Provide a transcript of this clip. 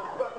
Come on.